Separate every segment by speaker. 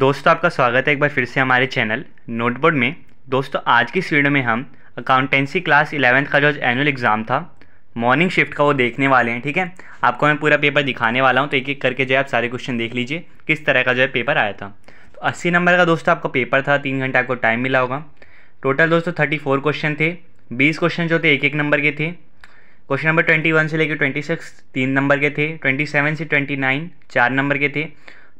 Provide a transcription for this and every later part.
Speaker 1: दोस्तों, आपका स्वागत है एक बार फिर से हमारे चैनल नोटबोर्ड में। दोस्तों, आज की इस वीडियो में हम अकाउंटेंसी क्लास इलेवेंथ का जो एनुअल एग्ज़ाम था मॉर्निंग शिफ्ट का वो देखने वाले हैं, ठीक है? आपको मैं पूरा पेपर दिखाने वाला हूँ तो एक एक करके जो है आप सारे क्वेश्चन देख लीजिए, किस तरह का जो है पेपर आया था। तो अस्सी नंबर का दोस्तों आपका पेपर था, तीन घंटे आपको टाइम मिला होगा। टोटल दोस्तों थर्टी फोर क्वेश्चन थे, बीस क्वेश्चन जो थे एक एक नंबर के थे। क्वेश्चन नंबर ट्वेंटी वन से लेकर ट्वेंटी सिक्स तीन नंबर के थे। ट्वेंटी सेवन से ट्वेंटी नाइन चार नंबर के थे।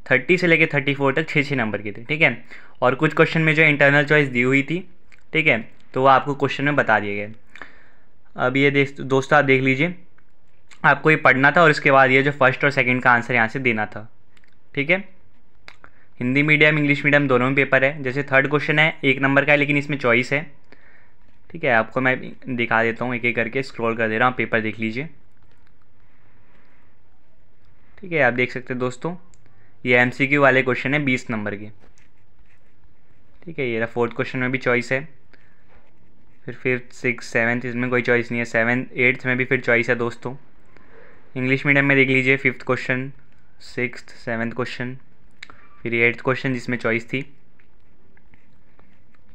Speaker 1: थर्टी से लेकर थर्टी फोर तक छः छः नंबर के थे, ठीक है? और कुछ क्वेश्चन में जो इंटरनल चॉइस दी हुई थी, ठीक है? तो वो आपको क्वेश्चन में बता दिए गए। अब ये देख, दोस्तों आप देख लीजिए, आपको ये पढ़ना था और इसके बाद ये जो फ़र्स्ट और सेकंड का आंसर यहाँ से देना था, ठीक है? हिंदी मीडियम इंग्लिश मीडियम दोनों में पेपर है। जैसे थर्ड क्वेश्चन है, एक नंबर का है, लेकिन इसमें चॉइस है, ठीक है? आपको मैं दिखा देता हूँ एक एक करके स्क्रॉल कर दे रहा हूँ पेपर देख लीजिए। ठीक है, आप देख सकते हैं दोस्तों। ये एमसीक्यू वाले क्वेश्चन है बीस नंबर के। ठीक है, ये फोर्थ क्वेश्चन में भी चॉइस है। फिर फिफ्थ सिक्स सेवन्थ इसमें कोई चॉइस नहीं है। सेवन्थ एट्थ में भी फिर चॉइस है दोस्तों। इंग्लिश मीडियम में देख लीजिए fifth question six seventh question फिर एट्थ क्वेश्चन जिसमें चॉइस थी।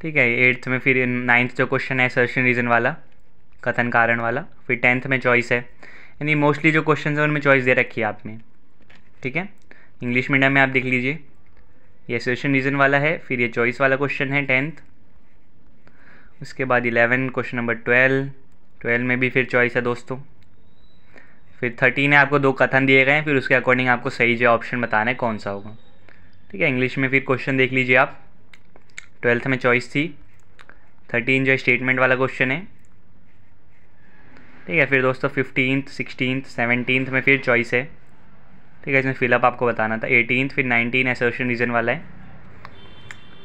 Speaker 1: ठीक है एट्थ में फिर नाइन्थ जो क्वेश्चन है सर्शन रीज़न वाला, कथन कारण वाला, फिर टेंथ में चॉइस है। यानी मोस्टली जो क्वेश्चन है उनमें चॉइस दे रखी है आपने। ठीक है? इंग्लिश मीडियम में आप देख लीजिए। ये एसोसिएशन रीज़न वाला है, फिर ये चॉइस वाला क्वेश्चन है टेंथ उसके बाद eleven question number twelve twelve में भी फिर चॉइस है दोस्तों। फिर थर्टीन है आपको दो कथन दिए गए हैं, फिर उसके अकॉर्डिंग आपको सही जो ऑप्शन बताना है, कौन सा होगा। ठीक है इंग्लिश में फिर क्वेश्चन देख लीजिए आप। ट्वेल्थ में चॉइस थी। थर्टीन जो स्टेटमेंट वाला क्वेश्चन है। ठीक है, फिर दोस्तों फिफ्टींथ सिक्सटीन सेवनटीन्थ में फिर चॉइस है। ठीक है इसमें फिलअप आपको बताना था। एटीन फिर नाइनटीन एसोसिएशन रीजन वाला है।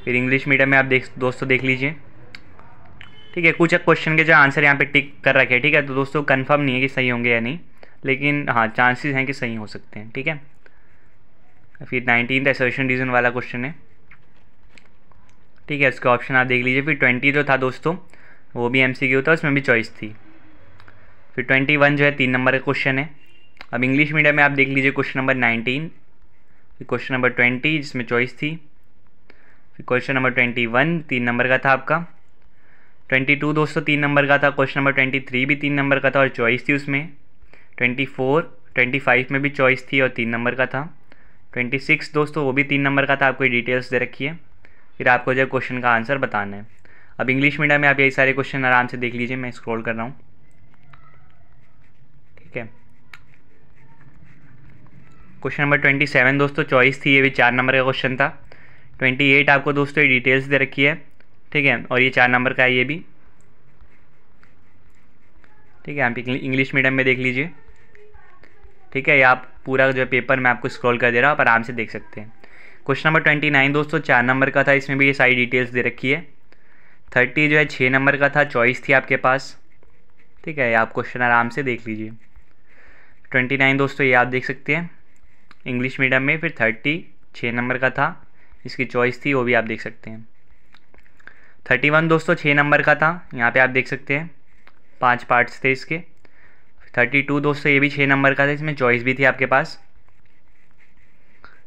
Speaker 1: फिर इंग्लिश मीडियम में आप देख, दोस्तों देख लीजिए। ठीक है, कुछ क्वेश्चन के जो आंसर यहाँ पे टिक कर रखे हैं, ठीक है? तो दोस्तों कंफर्म नहीं है कि सही होंगे या नहीं, लेकिन हाँ चांसेस हैं कि सही हो सकते हैं, ठीक है? फिर नाइनटीन एसोसिएशन रीजन वाला क्वेश्चन है। ठीक है इसका ऑप्शन आप देख लीजिए। फिर ट्वेंटी जो था दोस्तों, वो भी एम था, उसमें भी चॉइस थी। फिर ट्वेंटी वन जो है, तीन नंबर का क्वेश्चन है। अब इंग्लिश मीडियम में आप देख लीजिए क्वेश्चन नंबर नाइनटीन फिर क्वेश्चन नंबर ट्वेंटी जिसमें चॉइस थी, फिर क्वेश्चन नंबर ट्वेंटी वन तीन नंबर का था आपका ट्वेंटी टू दोस्तों तीन नंबर का था क्वेश्चन नंबर ट्वेंटी थ्री भी तीन नंबर का था और चॉइस थी उसमें ट्वेंटी फोर ट्वेंटी फाइव में भी चॉइस थी और तीन नंबर का था ट्वेंटी सिक्स दोस्तों वो भी तीन नंबर का था, आपको डिटेल्स दे रखी है, फिर आपको जो क्वेश्चन का आंसर बताना है। अब इंग्लिश मीडियम में आप यही सारे क्वेश्चन आराम से देख लीजिए, मैं स्क्रॉल कर रहा हूँ, ठीक है? क्वेश्चन नंबर ट्वेंटी सेवन दोस्तों चॉइस थी, ये भी चार नंबर का क्वेश्चन था। ट्वेंटी एट आपको दोस्तों ये डिटेल्स दे रखी है, ठीक है? और ये चार नंबर का है ये भी। ठीक है, आप इंग्लिश मीडियम में देख लीजिए। ठीक है, ये आप पूरा जो पेपर मैं आपको स्क्रॉल कर दे रहा हूँ, आप आराम से देख सकते हैं। क्वेश्चन नंबर ट्वेंटी नाइन दोस्तों, चार नंबर का था, इसमें भी ये सारी डिटेल्स दे रखी है। थर्टी जो है छः नंबर का था चॉइस थी आपके पास। ठीक है आप क्वेश्चन आराम से देख लीजिए। ट्वेंटी नाइन दोस्तों, ये आप देख सकते हैं। इंग्लिश मीडियम में, फिर थर्टी छः नंबर का था। इसकी चॉइस थी, वो भी आप देख सकते हैं। थर्टी वन दोस्तों छः नंबर का था। यहाँ पे आप देख सकते हैं, पाँच पार्ट्स थे इसके। थर्टी टू दोस्तों, ये भी छः नंबर का था। इसमें चॉइस भी थी आपके पास।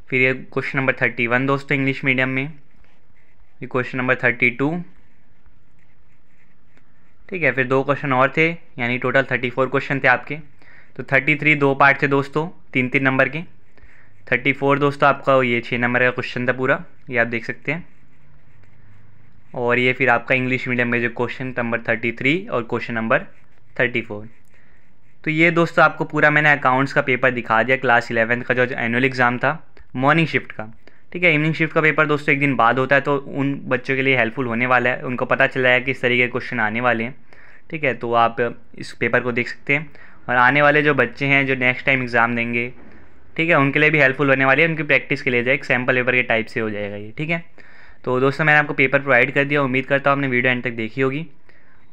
Speaker 1: फिर ये क्वेश्चन नंबर थर्टी वन दोस्तों, इंग्लिश मीडियम में। ये क्वेश्चन नंबर थर्टी टू। ठीक है, फिर दो क्वेश्चन और थे, यानी टोटल थर्टी फोर क्वेश्चन थे आपके। तो थर्टी थ्री दो पार्ट थे दोस्तों, तीन तीन नंबर के। थर्टी फोर दोस्तों आपका ये छः नंबर का क्वेश्चन था पूरा, ये आप देख सकते हैं। और ये फिर आपका इंग्लिश मीडियम में जो क्वेश्चन नंबर थर्टी थ्री और क्वेश्चन नंबर थर्टी फोर तो ये दोस्तों आपको पूरा मैंने अकाउंट्स का पेपर दिखा दिया क्लास इलेवेंथ का जो एनुअल एग्ज़ाम था मॉर्निंग शिफ्ट का। ठीक है इवनिंग शिफ्ट का पेपर दोस्तों एक दिन बाद होता है तो उन बच्चों के लिए हेल्पफुल होने वाला है, उनको पता चला है कि इस तरीके के क्वेश्चन आने वाले हैं। ठीक है तो आप इस पेपर को देख सकते हैं। और आने वाले जो बच्चे हैं, जो नेक्स्ट टाइम एग्ज़ाम देंगे ठीक है, उनके लिए भी हेल्पफुल होने वाली है, उनकी प्रैक्टिस के लिए जाए, एक सैंपल पेपर के टाइप से हो जाएगा ये, ठीक है? तो दोस्तों, मैंने आपको पेपर प्रोवाइड कर दिया, उम्मीद करता हूँ आपने वीडियो एंड तक देखी होगी,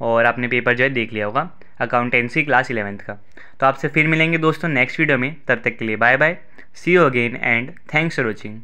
Speaker 1: और आपने पेपर जो है देख लिया होगा अकाउंटेंसी क्लास इलेवेंथ का। तो आपसे फिर मिलेंगे दोस्तों नेक्स्ट वीडियो में, तब तक के लिए bye bye see you again and thanks for watching